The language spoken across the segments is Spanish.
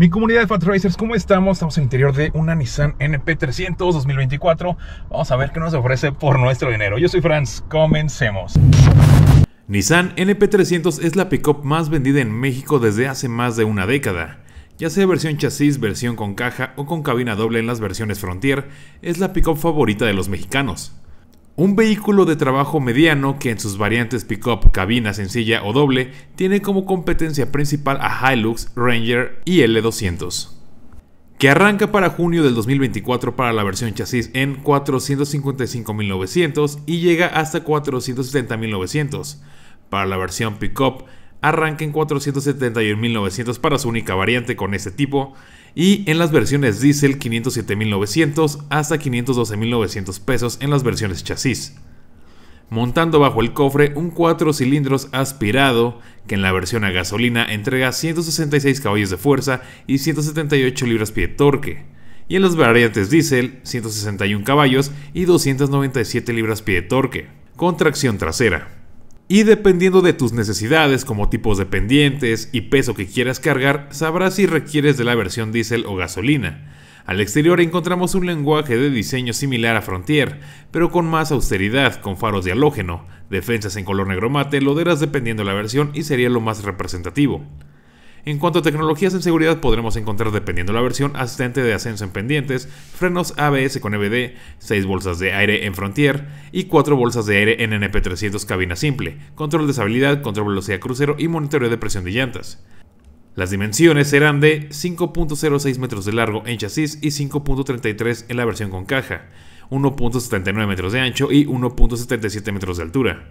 Mi comunidad de Fat Racers, ¿cómo estamos? Estamos el interior de una Nissan NP300 2024. Vamos a ver qué nos ofrece por nuestro dinero. Yo soy Franz, comencemos. Nissan NP300 es la pickup más vendida en México desde hace más de una década. Ya sea versión chasis, versión con caja o con cabina doble en las versiones Frontier, es la pickup favorita de los mexicanos. Un vehículo de trabajo mediano que en sus variantes pickup, cabina sencilla o doble tiene como competencia principal a Hilux, Ranger y L200. Que arranca para junio del 2024 para la versión chasis en 455.900 y llega hasta 470.900. Para la versión pickup arranca en 471.900 para su única variante con este tipo y en las versiones diésel 507.900 hasta 512.900 pesos en las versiones chasis. Montando bajo el cofre un 4 cilindros aspirado que en la versión a gasolina entrega 166 caballos de fuerza y 178 libras-pie de torque. Y en las variantes diésel 161 caballos y 297 libras-pie de torque, con tracción trasera. Y dependiendo de tus necesidades como tipos de pendientes y peso que quieras cargar, sabrás si requieres de la versión diésel o gasolina. Al exterior encontramos un lenguaje de diseño similar a Frontier, pero con más austeridad, con faros de halógeno, defensas en color negro mate, loderas dependiendo de la versión y sería lo más representativo. En cuanto a tecnologías en seguridad, podremos encontrar, dependiendo la versión, asistente de ascenso en pendientes, frenos ABS con EBD, 6 bolsas de aire en Frontier y 4 bolsas de aire en NP300 cabina simple, control de estabilidad, control velocidad crucero y monitoreo de presión de llantas. Las dimensiones serán de 5.06 metros de largo en chasis y 5.33 en la versión con caja, 1.79 metros de ancho y 1.77 metros de altura.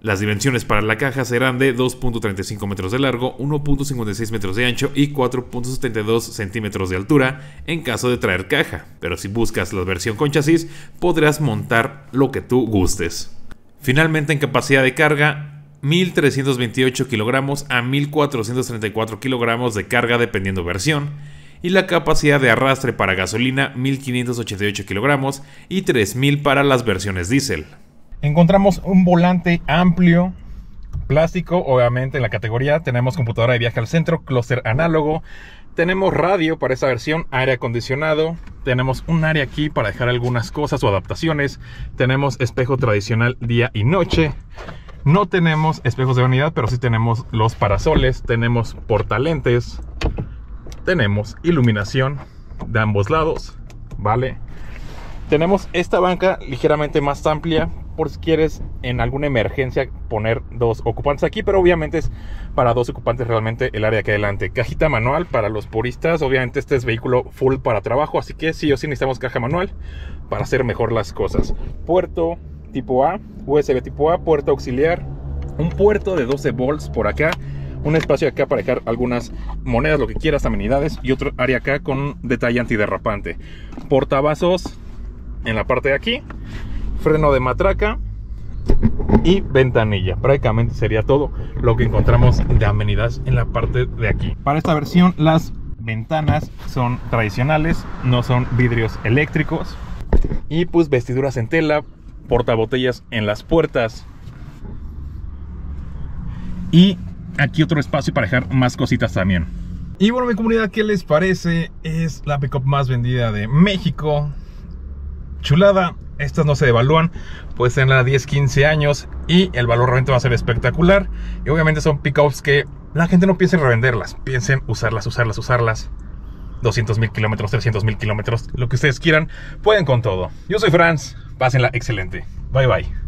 Las dimensiones para la caja serán de 2.35 metros de largo, 1.56 metros de ancho y 4.72 centímetros de altura en caso de traer caja, pero si buscas la versión con chasis podrás montar lo que tú gustes. Finalmente en capacidad de carga 1.328 kilogramos a 1.434 kilogramos de carga dependiendo versión y la capacidad de arrastre para gasolina 1.588 kilogramos y 3.000 para las versiones diésel. Encontramos un volante amplio, plástico, obviamente en la categoría. Tenemos computadora de viaje al centro, clúster análogo. Tenemos radio para esa versión, aire acondicionado. Tenemos un área aquí para dejar algunas cosas o adaptaciones. Tenemos espejo tradicional día y noche. No tenemos espejos de vanidad, pero sí tenemos los parasoles. Tenemos portalentes. Tenemos iluminación de ambos lados. ¿Vale? Tenemos esta banca ligeramente más amplia por si quieres en alguna emergencia poner dos ocupantes aquí, pero obviamente es para dos ocupantes realmente el área que adelante. Cajita manual para los puristas, obviamente este es vehículo full para trabajo, así que sí o sí necesitamos caja manual para hacer mejor las cosas. Puerto tipo A, USB tipo A, puerto auxiliar, un puerto de 12 volts por acá, un espacio acá para dejar algunas monedas, lo que quieras, amenidades y otro área acá con detalle antiderrapante. Portavasos en la parte de aquí freno de matraca y ventanilla. Prácticamente sería todo lo que encontramos de amenidades en la parte de aquí. Para esta versión las ventanas son tradicionales, no son vidrios eléctricos. Y pues vestiduras en tela, portabotellas en las puertas. Y aquí otro espacio para dejar más cositas también. Y bueno, mi comunidad, ¿qué les parece? Es la pickup más vendida de México. Chulada, estas no se devalúan, puede ser a 10, 15 años y el valor realmente va a ser espectacular. Y obviamente son pickups que la gente no piensa en revenderlas, piensen usarlas, usarlas, usarlas. 200 mil kilómetros, 300 mil kilómetros, lo que ustedes quieran, pueden con todo. Yo soy Franz, pásenla excelente. Bye bye.